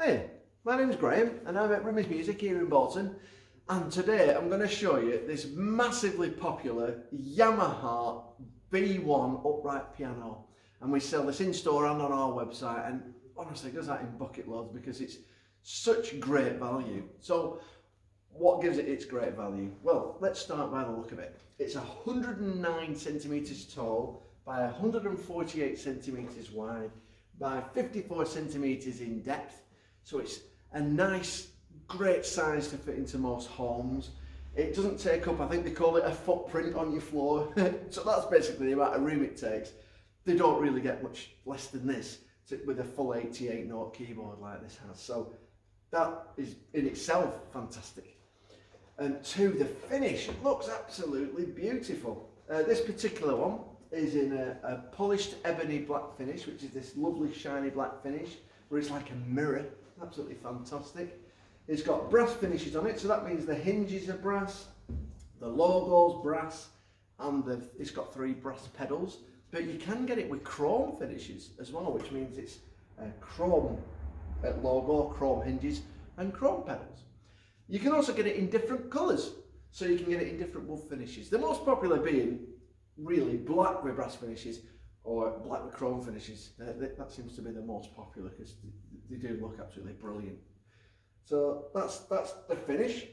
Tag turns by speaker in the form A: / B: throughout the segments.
A: Hey, my name's Graham and I'm at Rimmers Music here in Bolton and today I'm going to show you this massively popular Yamaha B1 upright piano and we sell this in store and on our website and honestly it goes out in bucket loads because it's such great value. So what gives it its great value? Well, let's start by the look of it. It's 109 centimetres tall by 148 centimetres wide by 54 centimetres in depth. So it's a nice, great size to fit into most homes. It doesn't take up, I think they call it a footprint on your floor. so that's basically the amount of room it takes. They don't really get much less than this to, with a full 88 note keyboard like this has. So that is in itself fantastic. And two, the finish looks absolutely beautiful. Uh, this particular one is in a, a, polished ebony black finish, which is this lovely shiny black finish, where it's like a mirror, absolutely fantastic. It's got brass finishes on it, so that means the hinges are brass, the logo's brass, and the, it's got three brass pedals. But you can get it with chrome finishes as well, which means it's uh, chrome logo, chrome hinges, and chrome pedals. You can also get it in different colours, so you can get it in different wood finishes. The most popular being really black with brass finishes or black with chrome finishes. Uh, that seems to be the most popular because they do look absolutely brilliant. So that's that's the finish.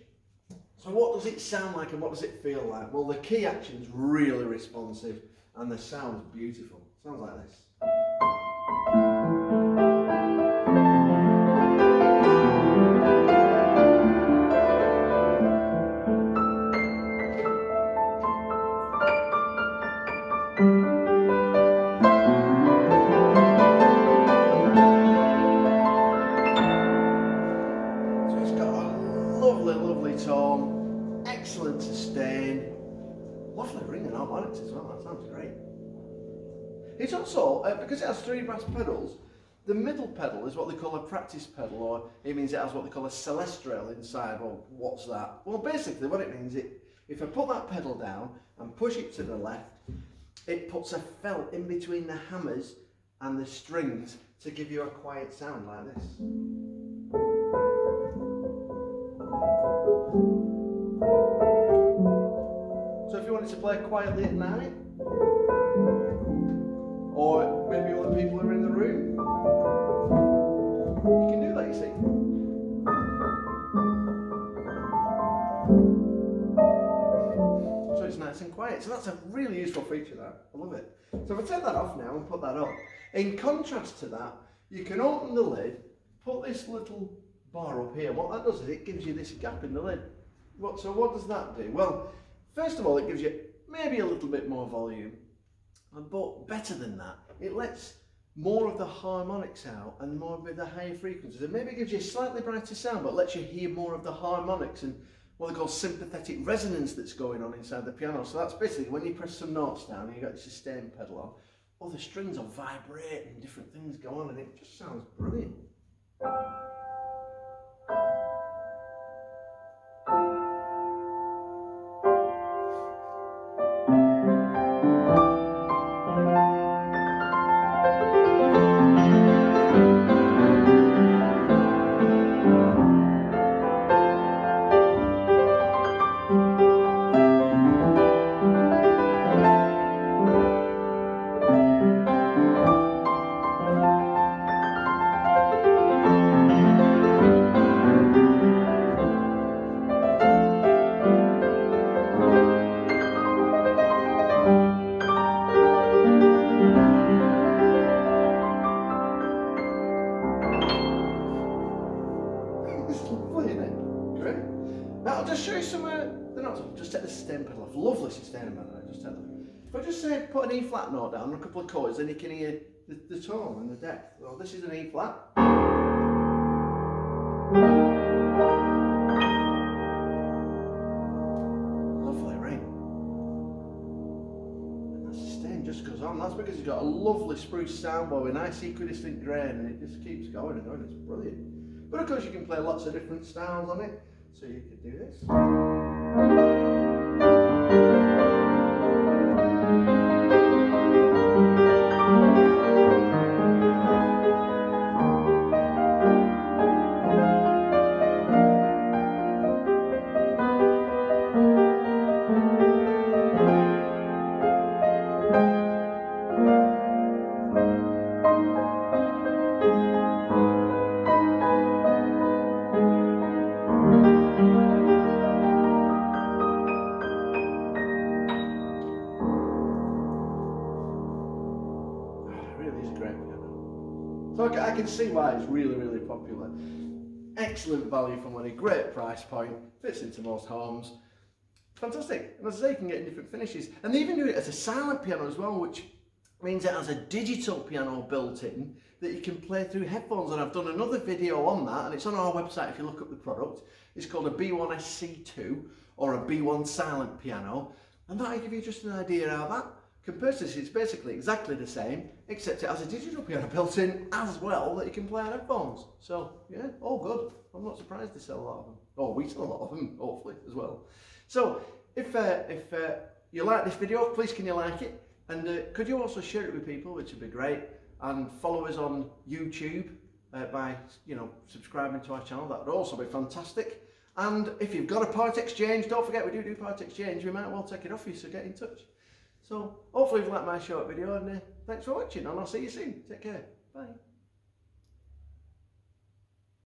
A: So what does it sound like and what does it feel like? Well, the key action is really responsive and the sound's beautiful. Sounds like this. Excellent sustain, lovely ring and harmonics as well, that sounds great. It's also, uh, because it has three brass pedals, the middle pedal is what they call a practice pedal, or it means it has what they call a celestial inside. Well, what's that? Well, basically what it means, it, if I put that pedal down and push it to the left, it puts a felt in between the hammers and the strings to give you a quiet sound like this. To play quietly at night. Or maybe other people are in the room. You can do that, you see. So it's nice and quiet. So that's a really useful feature that. I love it. So if I take that off now and put that up, in contrast to that, you can open the lid, put this little bar up here. What that does is it gives you this gap in the lid. What, so what does that do? Well, First of all, it gives you maybe a little bit more volume, but better than that, it lets more of the harmonics out and more of the higher frequencies. It maybe gives you a slightly brighter sound, but lets you hear more of the harmonics and what they call sympathetic resonance that's going on inside the piano. So that's basically when you press some notes down and you've got the sustain pedal on, all the strings will vibrate and different things go on and it just sounds brilliant. Now I'll just show you some, uh, the notes. I'll Just take the sustain pedal off. Lovely sustain pedal, just take them. If I just say put an E flat note down and a couple of chords, then you can hear the, the tone and the depth. Well, this is an E flat. Lovely ring. And the sustain just goes on. That's because it's got a lovely spruce soundboard with nice equidistant grain and it just keeps going and going. It's brilliant. But of course you can play lots of different styles on it. So you could do this. Can see why it's really, really popular. Excellent value for money, great price point, fits into most homes. Fantastic. And as I say, you can get in different finishes. And they even do it as a silent piano as well, which means it has a digital piano built in that you can play through headphones. And I've done another video on that, and it's on our website if you look up the product. It's called a B1 SC2 or a B1 silent piano. And that'll give you just an idea how that this. It's basically exactly the same, except it has a digital piano built in as well that you can play on headphones. So, yeah, all good. I'm not surprised they sell a lot of them. Or we sell a lot of them, hopefully, as well. So, if, uh, if uh, you like this video, please can you like it? And uh, could you also share it with people, which would be great, and follow us on YouTube uh, by, you know, subscribing to our channel. That would also be fantastic. And if you've got a part exchange, don't forget we do do part exchange. We might well take it off you, so get in touch. So hopefully you've liked my short video, and uh, thanks for watching, and I'll see you soon. Take care. Bye.